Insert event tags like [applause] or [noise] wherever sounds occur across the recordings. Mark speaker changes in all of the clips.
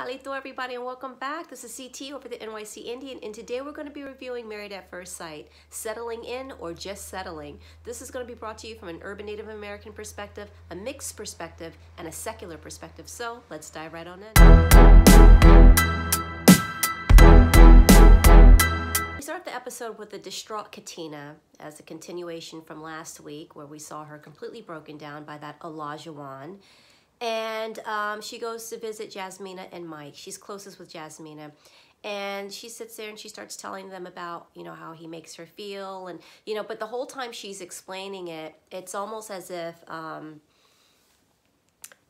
Speaker 1: Halito everybody and welcome back. This is CT over the NYC Indian and today we're going to be reviewing Married at First Sight, settling in or just settling. This is going to be brought to you from an urban Native American perspective, a mixed perspective, and a secular perspective. So let's dive right on in. We start the episode with the distraught Katina as a continuation from last week where we saw her completely broken down by that Olajuwon and um, she goes to visit Jasmina and Mike. She's closest with Jasmina. And she sits there and she starts telling them about, you know, how he makes her feel. And, you know, but the whole time she's explaining it, it's almost as if, um,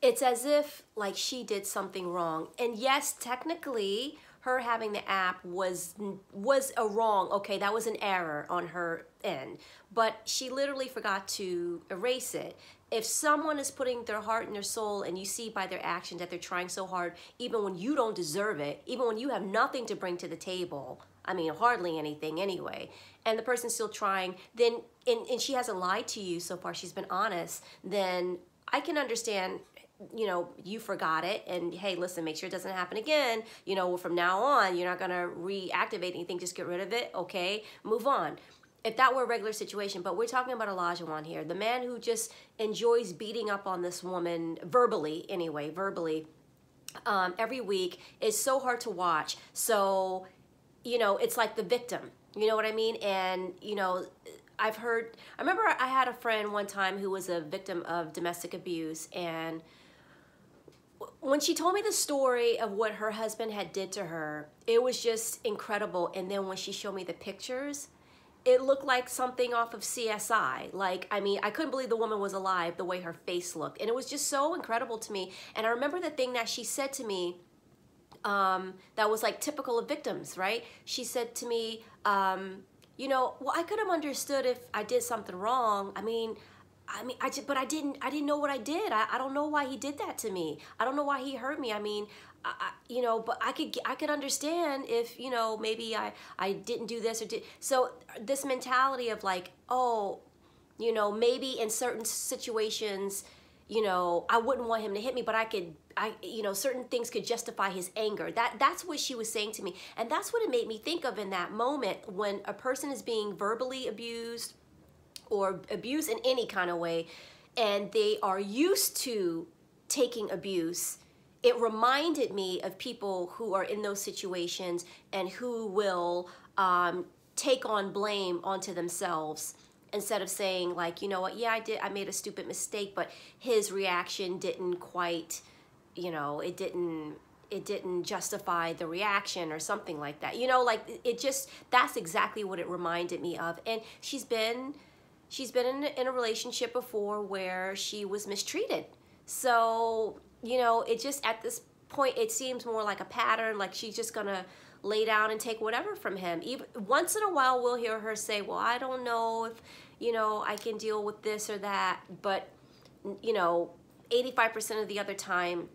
Speaker 1: it's as if like she did something wrong. And yes, technically, her having the app was was a wrong. Okay that was an error on her end. But she literally forgot to erase it. If someone is putting their heart and their soul and you see by their action that they're trying so hard even when you don't deserve it even when you have nothing to bring to the table i mean hardly anything anyway and the person's still trying then and, and she hasn't lied to you so far she's been honest then i can understand you know, you forgot it and hey, listen, make sure it doesn't happen again. You know, from now on, you're not going to reactivate anything, just get rid of it. Okay, move on. If that were a regular situation, but we're talking about Olajuwon here, the man who just enjoys beating up on this woman verbally, anyway, verbally, um, every week is so hard to watch. So, you know, it's like the victim. You know what I mean? And, you know, I've heard, I remember I had a friend one time who was a victim of domestic abuse and when she told me the story of what her husband had did to her, it was just incredible. And then when she showed me the pictures, it looked like something off of CSI. Like, I mean, I couldn't believe the woman was alive the way her face looked. And it was just so incredible to me. And I remember the thing that she said to me um, that was like typical of victims, right? She said to me, um, you know, well, I could have understood if I did something wrong. I mean, I mean, I just, but I didn't, I didn't know what I did. I, I don't know why he did that to me. I don't know why he hurt me. I mean, I, I, you know, but I could, I could understand if, you know, maybe I, I didn't do this or did. So this mentality of like, oh, you know, maybe in certain situations, you know, I wouldn't want him to hit me, but I could, I, you know, certain things could justify his anger. That, that's what she was saying to me. And that's what it made me think of in that moment when a person is being verbally abused, or abuse in any kind of way and they are used to taking abuse it reminded me of people who are in those situations and who will um, take on blame onto themselves instead of saying like you know what? Yeah i did i made a stupid mistake but his reaction didn't quite you know it didn't it didn't justify the reaction or something like that. You know like it just that's exactly what it reminded me of and she's been she's been in, in a relationship before where she was mistreated. So, you know, it just at this point, it seems more like a pattern, like she's just gonna lay down and take whatever from him. Even once in a while, we'll hear her say, "Well, I don't know if you know I can deal with this or that," but you know, 85% of the other time,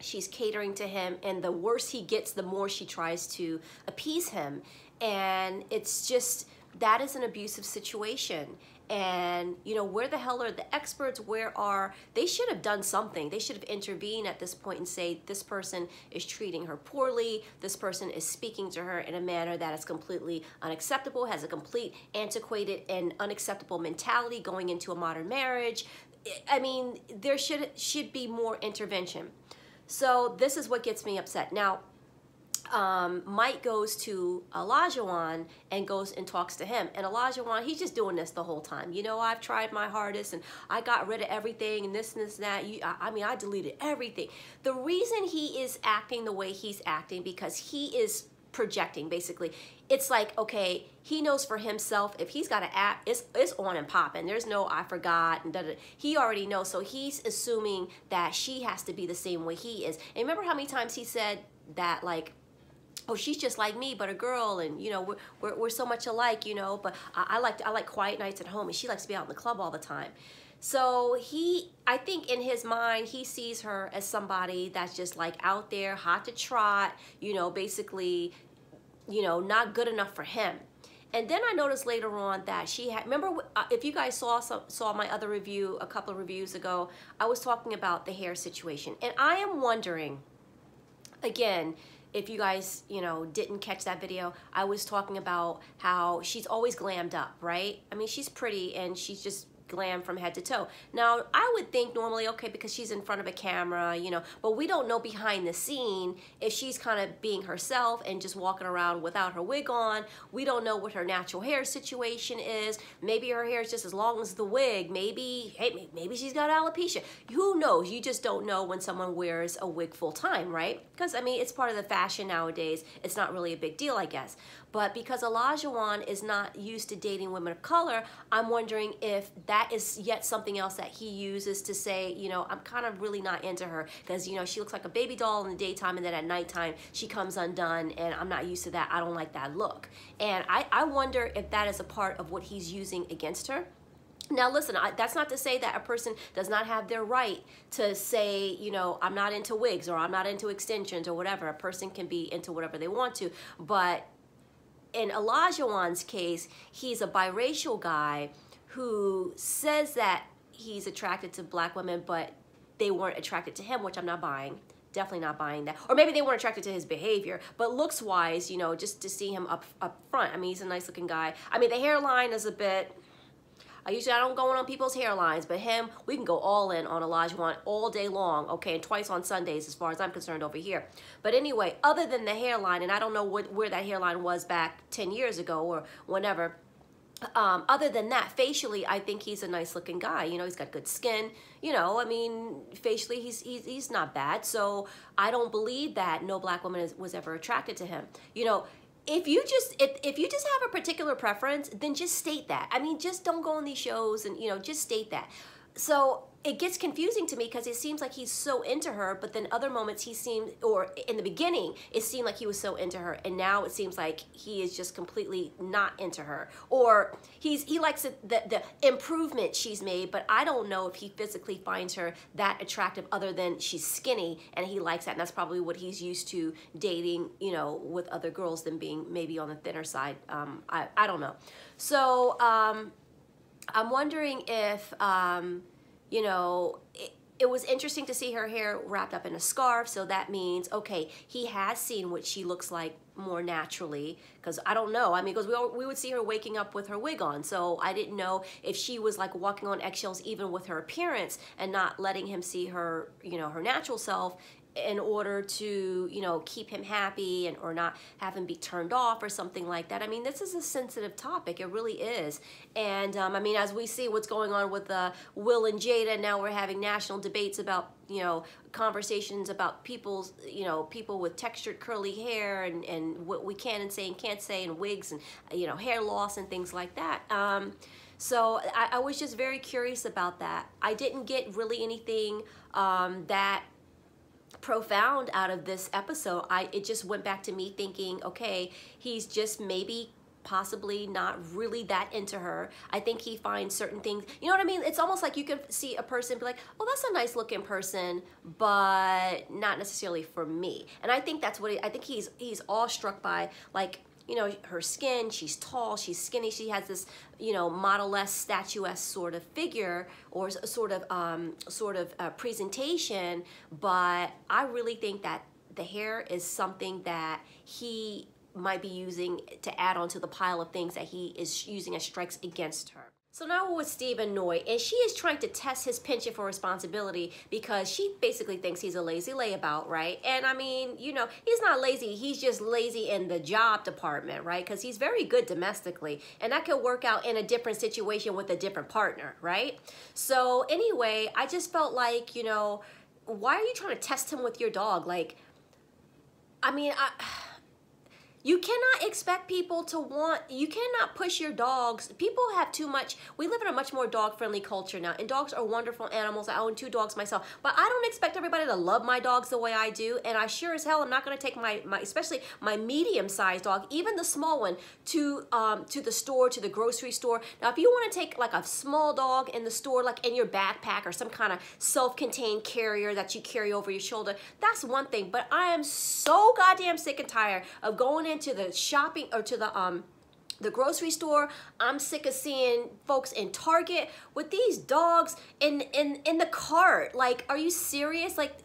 Speaker 1: she's catering to him, and the worse he gets, the more she tries to appease him, and it's just that is an abusive situation and you know where the hell are the experts? Where are they should have done something. They should have intervened at this point and say this person is treating her poorly. This person is speaking to her in a manner that is completely unacceptable has a complete antiquated and unacceptable mentality going into a modern marriage. I mean there should should be more intervention. So this is what gets me upset. Now um, Mike goes to Olajuwon and goes and talks to him. And Olajuwon, he's just doing this the whole time. You know, I've tried my hardest and I got rid of everything and this and this and that. You, I, I mean, I deleted everything. The reason he is acting the way he's acting because he is projecting basically it's like okay he knows for himself if he's got an app it's, it's on and popping there's no i forgot and da, da, he already knows so he's assuming that she has to be the same way he is and remember how many times he said that like oh she's just like me but a girl and you know we're, we're, we're so much alike you know but I, I like I like quiet nights at home and she likes to be out in the club all the time so he I think in his mind he sees her as somebody that's just like out there hot to trot you know basically you know not good enough for him and then I noticed later on that she had, remember uh, if you guys saw some, saw my other review a couple of reviews ago, I was talking about the hair situation. And I am wondering, again, if you guys, you know, didn't catch that video, I was talking about how she's always glammed up, right? I mean, she's pretty and she's just glam from head to toe. Now, I would think normally, okay, because she's in front of a camera, you know, but we don't know behind the scene if she's kind of being herself and just walking around without her wig on. We don't know what her natural hair situation is. Maybe her hair is just as long as the wig. Maybe, hey, maybe she's got alopecia. Who knows? You just don't know when someone wears a wig full time, right? Because, I mean, it's part of the fashion nowadays. It's not really a big deal, I guess. But because Olajuwon is not used to dating women of color, I'm wondering if that is yet something else that he uses to say, you know, I'm kind of really not into her because, you know, she looks like a baby doll in the daytime and then at nighttime she comes undone and I'm not used to that. I don't like that look. And I, I wonder if that is a part of what he's using against her. Now, listen, I, that's not to say that a person does not have their right to say, you know, I'm not into wigs or I'm not into extensions or whatever. A person can be into whatever they want to. But in Olajuwon's case, he's a biracial guy who says that he's attracted to black women, but they weren't attracted to him, which I'm not buying. Definitely not buying that. Or maybe they weren't attracted to his behavior, but looks wise, you know, just to see him up up front. I mean, he's a nice looking guy. I mean, the hairline is a bit I usually I don't go in on people's hairlines, but him, we can go all in on Olajuwon all day long, okay, and twice on Sundays as far as I'm concerned over here. But anyway, other than the hairline, and I don't know what, where that hairline was back 10 years ago or whenever, um, other than that, facially, I think he's a nice looking guy. You know, he's got good skin. You know, I mean, facially, he's he's, he's not bad. So I don't believe that no black woman is, was ever attracted to him. You know, if you just if, if you just have a particular preference then just state that. I mean just don't go on these shows and you know just state that so it gets confusing to me because it seems like he's so into her, but then other moments he seemed, or in the beginning, it seemed like he was so into her, and now it seems like he is just completely not into her. Or he's he likes the, the improvement she's made, but I don't know if he physically finds her that attractive other than she's skinny, and he likes that, and that's probably what he's used to dating, you know, with other girls than being maybe on the thinner side. Um, I, I don't know. So um, I'm wondering if... Um, you know, it, it was interesting to see her hair wrapped up in a scarf. So that means, okay, he has seen what she looks like more naturally. Because I don't know. I mean, because we, we would see her waking up with her wig on. So I didn't know if she was like walking on eggshells even with her appearance and not letting him see her, you know, her natural self in order to you know keep him happy and or not have him be turned off or something like that. I mean this is a sensitive topic. It really is. And um, i mean as we see what's going on with uh, will and jada now we're having national debates about you know conversations about people's you know people with textured curly hair and and what we can and say and can't say and wigs and you know hair loss and things like that. Um, so I, I, was just very curious about that. I didn't get really anything um, that profound out of this episode. I it just went back to me thinking, okay, he's just maybe possibly not really that into her. I think he finds certain things, you know what I mean? It's almost like you can see a person be like, oh, that's a nice looking person, but not necessarily for me. And I think that's what he, I think he's he's all struck by like you know, her skin, she's tall, she's skinny, she has this, you know, model-esque, statuesque sort of figure or sort of, um, sort of uh, presentation, but I really think that the hair is something that he might be using to add on to the pile of things that he is using as strikes against her. So now we're with Stephen Noi, and she is trying to test his penchant for responsibility because she basically thinks he's a lazy layabout, right? And I mean, you know, he's not lazy, he's just lazy in the job department, right? Because he's very good domestically, and that could work out in a different situation with a different partner, right? So anyway, I just felt like, you know, why are you trying to test him with your dog? Like, I mean, I you cannot expect people to want, you cannot push your dogs. People have too much, we live in a much more dog friendly culture now, and dogs are wonderful animals. I own two dogs myself, but I don't expect everybody to love my dogs the way I do, and I sure as hell am not gonna take my, my especially my medium sized dog, even the small one, to, um, to the store, to the grocery store. Now, if you wanna take like a small dog in the store, like in your backpack or some kind of self contained carrier that you carry over your shoulder, that's one thing, but I am so goddamn sick and tired of going into the shopping or to the um the grocery store. I'm sick of seeing folks in Target with these dogs in in in the cart. Like, are you serious? Like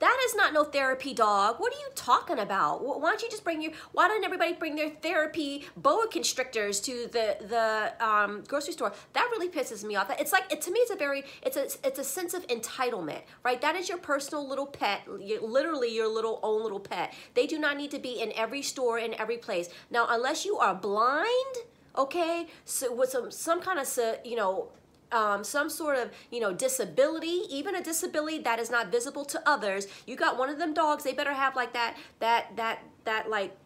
Speaker 1: That is not no therapy dog. What are you talking about? Why don't you just bring your, why don't everybody bring their therapy boa constrictors to the, the um, grocery store? That really pisses me off. It's like, it, to me, it's a very, it's a, it's a sense of entitlement, right? That is your personal little pet, literally your little own little pet. They do not need to be in every store, in every place. Now, unless you are blind, okay, so with some, some kind of, you know, um, some sort of you know disability even a disability that is not visible to others. You got one of them dogs they better have like that that that that like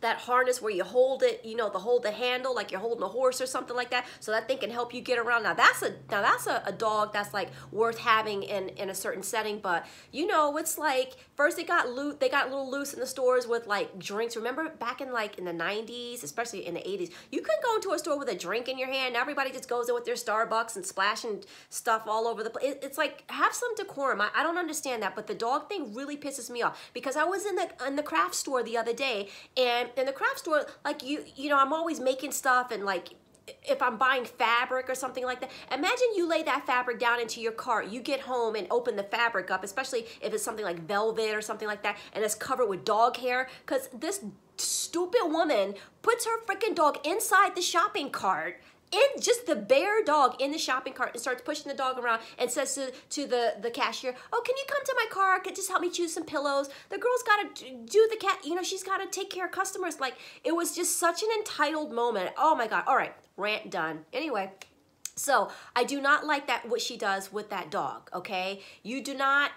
Speaker 1: that harness where you hold it, you know, the hold the handle like you're holding a horse or something like that, so that thing can help you get around. Now that's a now that's a, a dog that's like worth having in in a certain setting, but you know, it's like first they got loot, they got a little loose in the stores with like drinks. Remember back in like in the 90s, especially in the 80s, you couldn't go into a store with a drink in your hand. Now Everybody just goes in with their Starbucks and splashing stuff all over the place. It, it's like have some decorum. I, I don't understand that, but the dog thing really pisses me off because I was in the in the craft store the other day and in the craft store, like you, you know, I'm always making stuff and like if I'm buying fabric or something like that, imagine you lay that fabric down into your cart. You get home and open the fabric up, especially if it's something like velvet or something like that, and it's covered with dog hair. Because this stupid woman puts her freaking dog inside the shopping cart in just the bare dog in the shopping cart and starts pushing the dog around and says to, to the, the cashier, oh, can you come to my car? Could just help me choose some pillows? The girl's got to do the cat, you know, she's got to take care of customers. Like, it was just such an entitled moment. Oh my God. All right, rant done. Anyway, so I do not like that, what she does with that dog, okay? You do not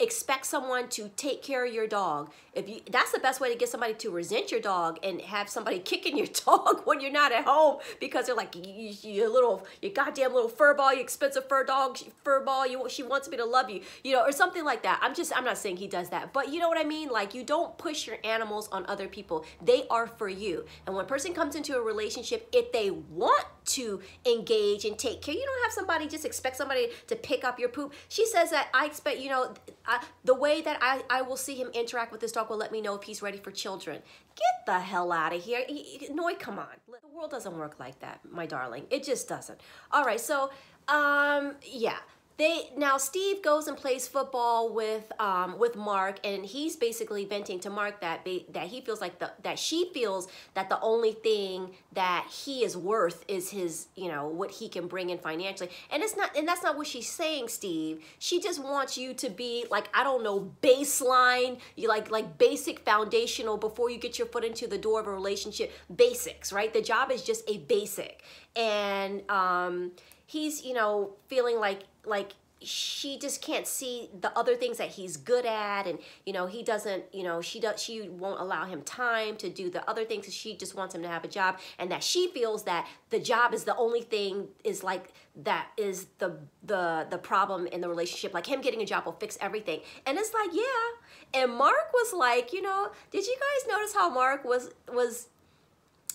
Speaker 1: expect someone to take care of your dog. If you that's the best way to get somebody to resent your dog and have somebody [laughs] kicking your dog [laughs] when you're not at home because they're like you, you little you goddamn little fur ball you expensive fur dog fur ball you she wants me to love you you know or something like that. I'm just i'm not saying he does that but you know what i mean? Like you don't push your animals on other people. They are for you. And when a person comes into a relationship if they want to engage and take care you don't have somebody just expect somebody to pick up your poop. She says that i expect you know I, the way that I, I will see him interact with this dog will let me know if he's ready for children. Get the hell out of here. Noi, come on. The world doesn't work like that, my darling. It just doesn't. All right, so, um, yeah they now Steve goes and plays football with um, with Mark, and he's basically venting to Mark that that he feels like the that she feels that the only thing that he is worth is his you know what he can bring in financially, and it's not and that's not what she's saying, Steve. She just wants you to be like I don't know baseline, you like like basic foundational before you get your foot into the door of a relationship. Basics, right? The job is just a basic, and um, he's you know feeling like like she just can't see the other things that he's good at and you know he doesn't you know she does she won't allow him time to do the other things she just wants him to have a job and that she feels that the job is the only thing is like that is the the the problem in the relationship. Like him getting a job will fix everything. And it's like yeah. And mark was like you know did you guys notice how mark was was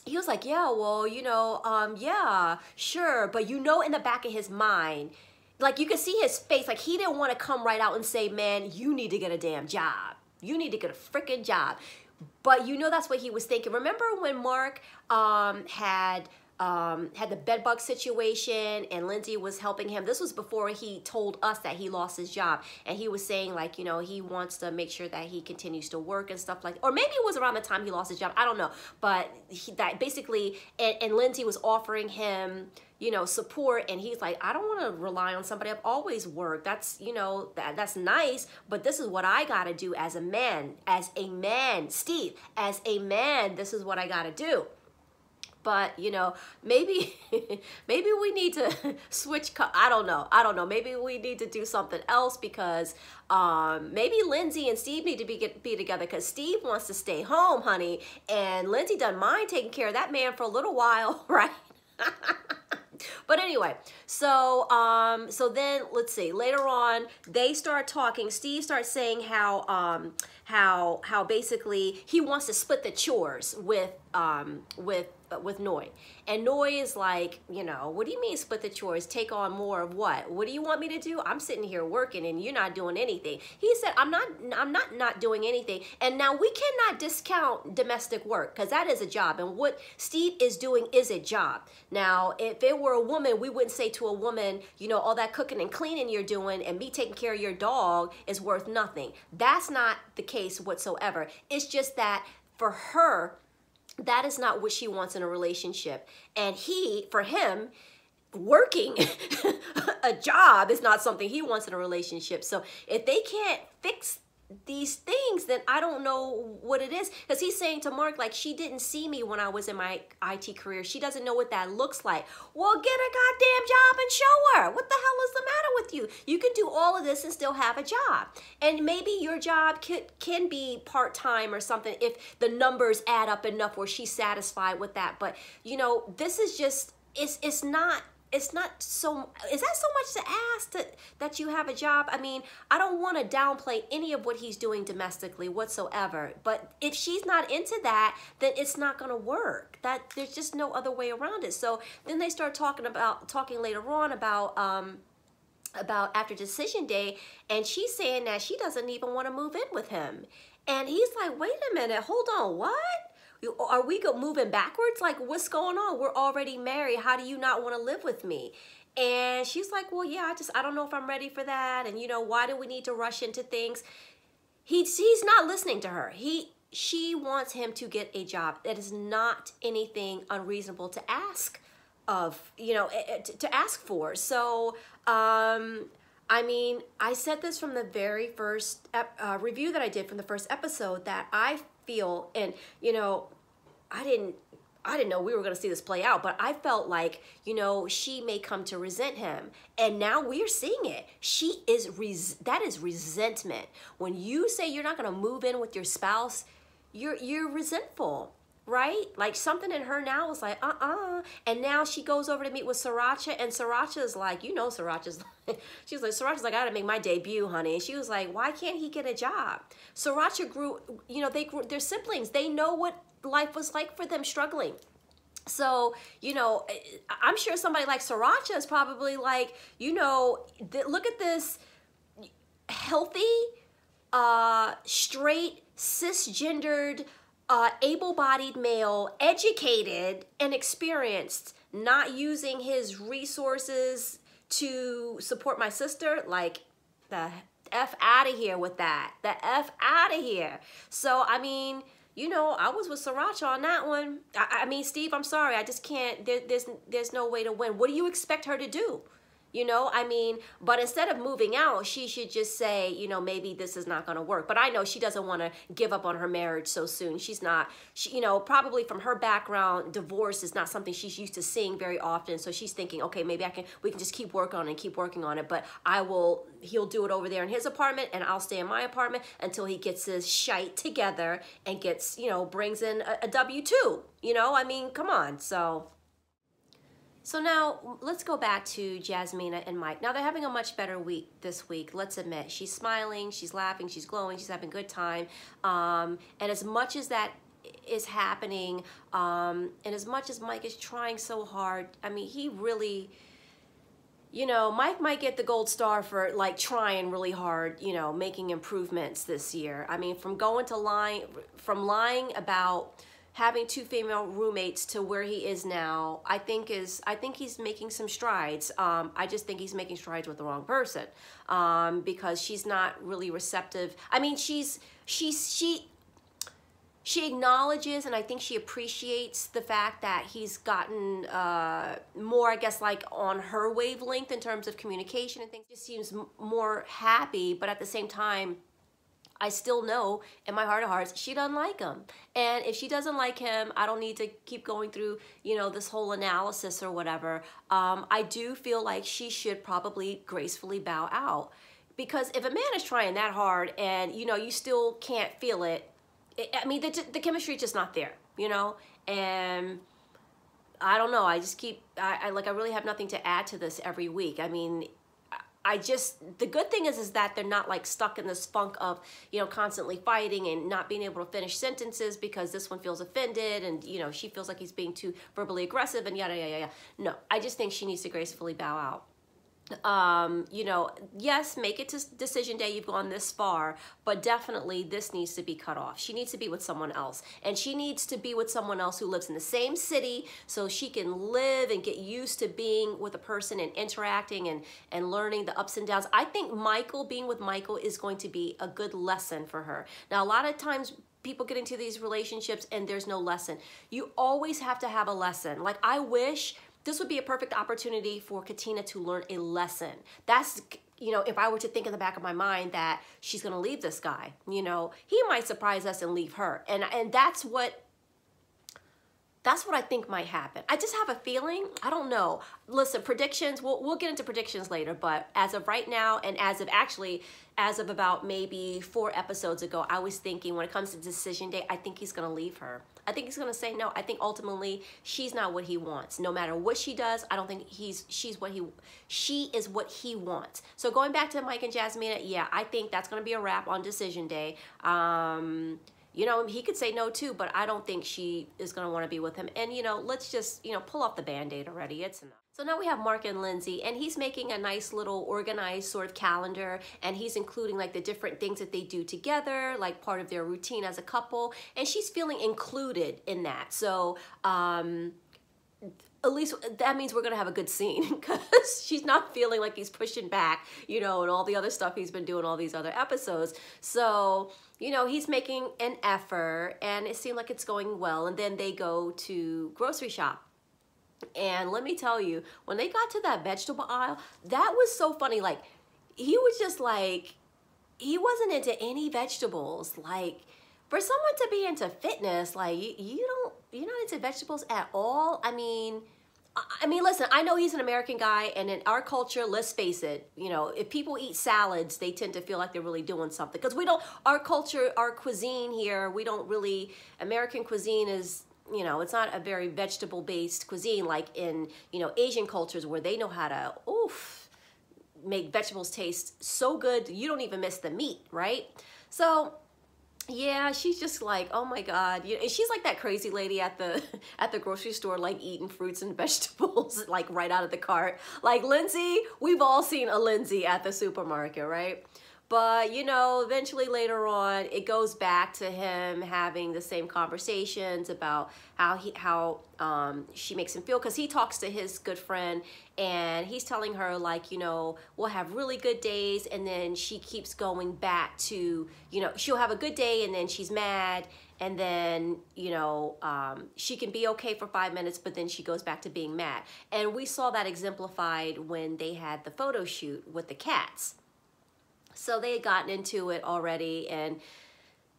Speaker 1: he was like yeah well you know um yeah sure but you know in the back of his mind like you could see his face like he didn't want to come right out and say man you need to get a damn job. You need to get a freaking job but you know that's what he was thinking. Remember when mark um, had um, had the bedbug situation and Lindsey was helping him. This was before he told us that he lost his job. And he was saying like, you know, he wants to make sure that he continues to work and stuff like, or maybe it was around the time he lost his job. I don't know. But he, that basically, and, and Lindsey was offering him, you know, support. And he's like, I don't want to rely on somebody. I've always worked. That's, you know, that, that's nice. But this is what I got to do as a man, as a man, Steve, as a man, this is what I got to do but you know maybe [laughs] maybe we need to [laughs] switch i don't know i don't know maybe we need to do something else because um, maybe lindsey and steve need to be get, be together because steve wants to stay home honey and lindsey doesn't mind taking care of that man for a little while [laughs] right? But anyway so um so then let's see later on they start talking steve starts saying how um how how basically he wants to split the chores with um with uh, with Noi. And Noi is like, you know, what do you mean split the chores? Take on more of what? What do you want me to do? I'm sitting here working and you're not doing anything. He said, I'm not, I'm not not doing anything. And now we cannot discount domestic work because that is a job. And what Steve is doing is a job. Now, if it were a woman, we wouldn't say to a woman, you know, all that cooking and cleaning you're doing and me taking care of your dog is worth nothing. That's not the case whatsoever. It's just that for her, that is not what she wants in a relationship. And he, for him, working [laughs] a job is not something he wants in a relationship. So if they can't fix these things, then I don't know what it is. Because he's saying to Mark, like, she didn't see me when I was in my IT career. She doesn't know what that looks like. Well, get a goddamn job and show her. What the hell is the matter with you? You can do all of this and still have a job. And maybe your job can, can be part time or something if the numbers add up enough where she's satisfied with that. But, you know, this is just, it's, it's not it's not so is that so much to ask that that you have a job? I mean i don't want to downplay any of what he's doing domestically whatsoever but if she's not into that then it's not going to work. That there's just no other way around it. So then they start talking about talking later on about um about after decision day and she's saying that she doesn't even want to move in with him. And he's like wait a minute hold on what are we moving backwards? Like, what's going on? We're already married. How do you not want to live with me? And she's like, well, yeah, I just, I don't know if I'm ready for that. And, you know, why do we need to rush into things? He's, he's not listening to her. He, she wants him to get a job. That is not anything unreasonable to ask of, you know, eh, eh, to ask for. So, um, I mean, I said this from the very first uh, review that I did from the first episode that I feel, and you know, I didn't I didn't know we were going to see this play out, but I felt like, you know, she may come to resent him. And now we're seeing it. She is, res- that is resentment. When you say you're not going to move in with your spouse, you're, you're resentful right? Like something in her now is like, uh-uh. And now she goes over to meet with Sriracha, and Sriracha's like, you know Sriracha's like, [laughs] she's like, Sriracha's like, I gotta make my debut, honey. And she was like, why can't he get a job? Sriracha grew, you know, they grew, they're siblings. They know what life was like for them struggling. So, you know, I'm sure somebody like Sriracha is probably like, you know, look at this healthy, uh, straight, cisgendered, uh, able-bodied male, educated and experienced, not using his resources to support my sister, like the F out of here with that. The F out of here. So, I mean, you know, I was with Sriracha on that one. I, I mean, Steve, I'm sorry. I just can't, there, there's, there's no way to win. What do you expect her to do? You know, I mean, but instead of moving out, she should just say, you know, maybe this is not going to work. But I know she doesn't want to give up on her marriage so soon. She's not, she, you know, probably from her background, divorce is not something she's used to seeing very often. So she's thinking, okay, maybe I can, we can just keep working on it and keep working on it. But I will, he'll do it over there in his apartment and I'll stay in my apartment until he gets his shite together and gets, you know, brings in a, a W-2. You know, I mean, come on. So so now let's go back to Jasmina and Mike. Now they're having a much better week this week. Let's admit she's smiling, she's laughing, she's glowing, she's having a good time. Um, and as much as that is happening, um, and as much as Mike is trying so hard, I mean, he really, you know, Mike might get the gold star for like trying really hard, you know, making improvements this year. I mean, from going to lying, from lying about having two female roommates to where he is now, I think is I think he's making some strides. Um, I just think he's making strides with the wrong person um, because she's not really receptive. I mean, she's she's she she acknowledges and I think she appreciates the fact that he's gotten uh, more, I guess, like on her wavelength in terms of communication and things. Just seems more happy, but at the same time I still know in my heart of hearts she doesn't like him. And if she doesn't like him, I don't need to keep going through, you know, this whole analysis or whatever. Um, I do feel like she should probably gracefully bow out. Because if a man is trying that hard and, you know, you still can't feel it, it I mean, the, the chemistry is just not there, you know? And I don't know. I just keep, I, I like, I really have nothing to add to this every week. I mean, I just the good thing is is that they're not like stuck in this funk of you know constantly fighting and not being able to finish sentences because this one feels offended and you know she feels like he's being too verbally aggressive and yada yada yada. No, I just think she needs to gracefully bow out um, you know, yes, make it to decision day. You've gone this far, but definitely this needs to be cut off. She needs to be with someone else, and she needs to be with someone else who lives in the same city, so she can live and get used to being with a person and interacting and and learning the ups and downs. I think Michael being with Michael is going to be a good lesson for her. Now, a lot of times people get into these relationships and there's no lesson. You always have to have a lesson. Like I wish this would be a perfect opportunity for Katina to learn a lesson. That's you know, if I were to think in the back of my mind that she's going to leave this guy, you know, he might surprise us and leave her. And and that's what that's what I think might happen. I just have a feeling. I don't know. Listen, predictions, we'll, we'll get into predictions later, but as of right now, and as of actually, as of about maybe four episodes ago, I was thinking when it comes to decision day, I think he's going to leave her. I think he's going to say no. I think ultimately she's not what he wants. No matter what she does, I don't think he's she's what he she is what he wants. So going back to Mike and Jasmina, yeah, I think that's going to be a wrap on decision day. Um you know, he could say no too, but I don't think she is going to want to be with him. And, you know, let's just, you know, pull off the band-aid already. It's enough. So now we have Mark and Lindsey, and he's making a nice little organized sort of calendar, and he's including like the different things that they do together, like part of their routine as a couple, and she's feeling included in that. So, um, at least that means we're gonna have a good scene [laughs] because she's not feeling like he's pushing back, you know, and all the other stuff he's been doing all these other episodes. So, you know, he's making an effort and it seemed like it's going well. And then they go to grocery shop. And let me tell you, when they got to that vegetable aisle, that was so funny. Like, he was just like, he wasn't into any vegetables. Like, for someone to be into fitness, like, you, you don't, you're not into vegetables at all. I mean, I mean, listen, I know he's an American guy, and in our culture, let's face it, you know, if people eat salads, they tend to feel like they're really doing something. Because we don't, our culture, our cuisine here, we don't really, American cuisine is, you know, it's not a very vegetable based cuisine like in, you know, Asian cultures where they know how to, oof, make vegetables taste so good, you don't even miss the meat, right? So, yeah she's just like oh my god and she's like that crazy lady at the [laughs] at the grocery store like eating fruits and [laughs] vegetables like right out of the cart. Like lindsey we've all seen a lindsey at the supermarket right but, you know, eventually later on, it goes back to him having the same conversations about how he how um, she makes him feel because he talks to his good friend and he's telling her like you know we'll have really good days and then she keeps going back to you know she'll have a good day and then she's mad and then you know um, she can be okay for five minutes but then she goes back to being mad. And we saw that exemplified when they had the photo shoot with the cats so they had gotten into it already and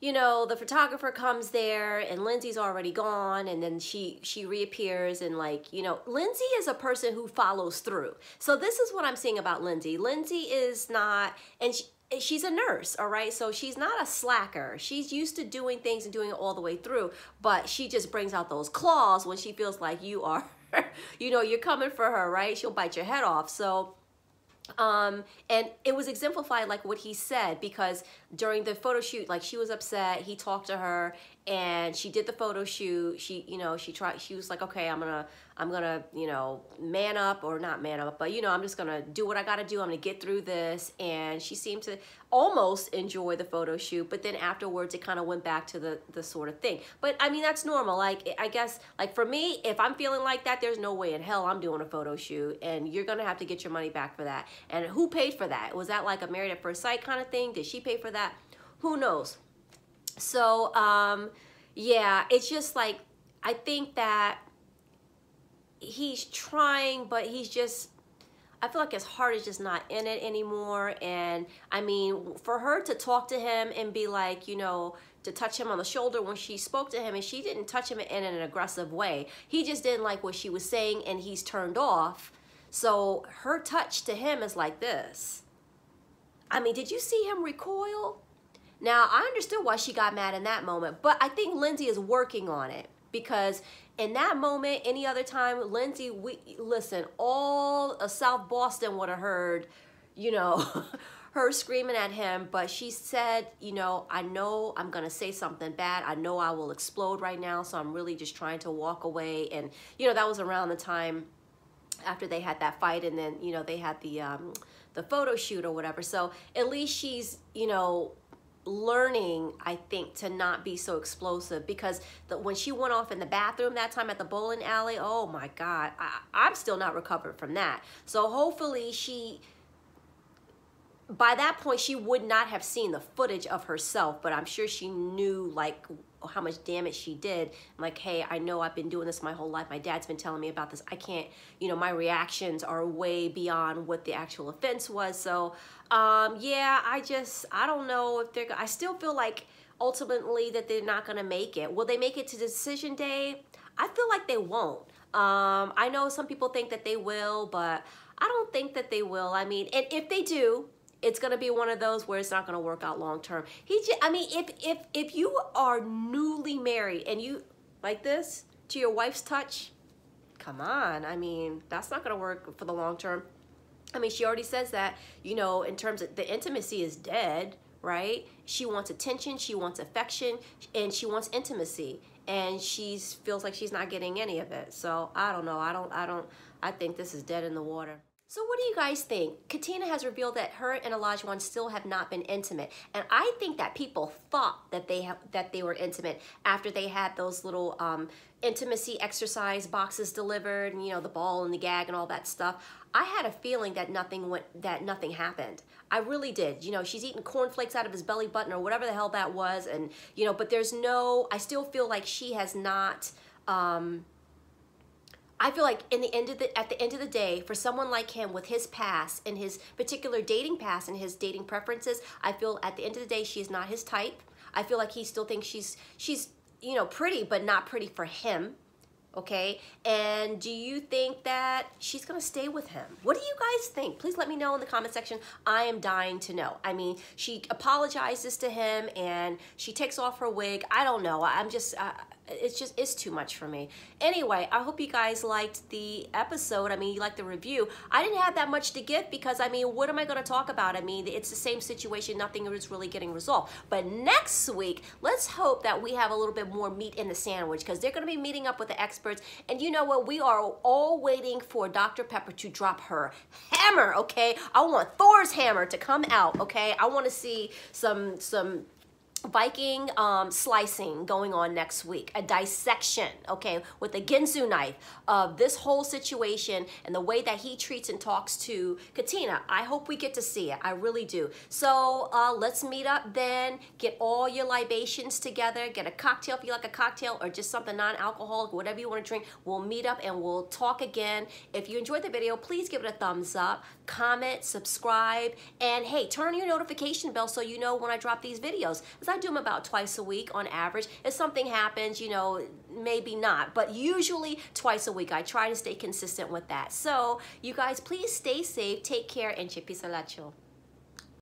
Speaker 1: you know, the photographer comes there and Lindsey's already gone and then she she reappears and like, you know, Lindsey is a person who follows through. So this is what I'm seeing about Lindsey. Lindsey is not and she, she's a nurse, all right? So she's not a slacker. She's used to doing things and doing it all the way through, but she just brings out those claws when she feels like you are [laughs] you know, you're coming for her, right? She'll bite your head off. So um and it was exemplified like what he said because during the photo shoot like she was upset he talked to her and she did the photo shoot. She you know she tried she was like okay i'm gonna i'm gonna you know man up or not man up but you know i'm just gonna do what i gotta do. I'm gonna get through this and she seemed to almost enjoy the photo shoot but then afterwards it kind of went back to the the sort of thing. But i mean that's normal. Like i guess like for me if i'm feeling like that there's no way in hell i'm doing a photo shoot and you're gonna have to get your money back for that. And who paid for that? Was that like a married at first sight kind of thing? Did she pay for that? Who knows so, um, yeah, it's just like, I think that he's trying, but he's just, I feel like his heart is just not in it anymore. And I mean, for her to talk to him and be like, you know, to touch him on the shoulder when she spoke to him and she didn't touch him in an aggressive way. He just didn't like what she was saying and he's turned off. So her touch to him is like this. I mean, did you see him recoil? Now, I understood why she got mad in that moment, but I think Lindsey is working on it because in that moment, any other time, Lindsey, we listen, all of South Boston would have heard you know, [laughs] her screaming at him, but she said, you know, I know I'm going to say something bad. I know I will explode right now, so I'm really just trying to walk away. And, you know, that was around the time after they had that fight and then, you know, they had the, um, the photo shoot or whatever. So at least she's, you know, learning, I think, to not be so explosive because the, when she went off in the bathroom that time at the bowling alley, oh my God, I, I'm still not recovered from that. So hopefully she by that point she would not have seen the footage of herself but i'm sure she knew like how much damage she did. I'm like hey i know i've been doing this my whole life. My dad's been telling me about this. I can't you know my reactions are way beyond what the actual offense was. So um yeah i just i don't know if they're i still feel like ultimately that they're not going to make it will they make it to decision day i feel like they won't um i know some people think that they will but I don't think that they will. I mean, and if they do, it's to be one of those where it's not to work out long term. He just, I mean, if if if you are newly married and you like this to your wife's touch, come on. I mean, that's not to work for the long term. I mean, she already says that, you know, in terms of the intimacy is dead, right? She wants attention, she wants affection, and she wants intimacy. And she feels like she's not getting any of it. So I don't know. I don't, I don't, I think this is dead in the water. So what do you guys think? Katina has revealed that her and Olajuwon still have not been intimate. And I think that people thought that they have that they were intimate after they had those little um, intimacy exercise boxes delivered and you know the ball and the gag and all that stuff. I had a feeling that nothing went that nothing happened. I really did. You know, she's eating cornflakes out of his belly button or whatever the hell that was and you know, but there's no I still feel like she has not um I feel like in the end of the at the end of the day, for someone like him with his past and his particular dating past and his dating preferences, I feel at the end of the day she is not his type. I feel like he still thinks she's she's you know pretty, but not pretty for him okay? And do you think that she's gonna stay with him? What do you guys think? Please let me know in the comment section. I am dying to know. I mean, she apologizes to him and she takes off her wig. I don't know. I'm just, uh, it's just, it's too much for me. Anyway, I hope you guys liked the episode. I mean, you liked the review. I didn't have that much to give because, I mean, what am I gonna talk about? I mean, it's the same situation. Nothing is really getting resolved. But next week, let's hope that we have a little bit more meat in the sandwich because they're gonna be meeting up with the experts experts. And you know what? We are all waiting for Dr. Pepper to drop her hammer, okay? I want Thor's hammer to come out, okay? I want to see some some Viking um, slicing going on next week, a dissection, okay, with a Ginsu knife of this whole situation and the way that he treats and talks to Katina. I hope we get to see it. I really do. So uh, let's meet up then, get all your libations together, get a cocktail if you like a cocktail or just something non-alcoholic, whatever you want to drink. We'll meet up and we'll talk again. If you enjoyed the video, please give it a thumbs up, comment, subscribe, and hey, turn on your notification bell so you know when I drop these videos. Because I do them about twice a week on average. If something happens, you know, maybe not, but usually twice a week. I try to stay consistent with that. So you guys, please stay safe, take care, and chipisa lacho.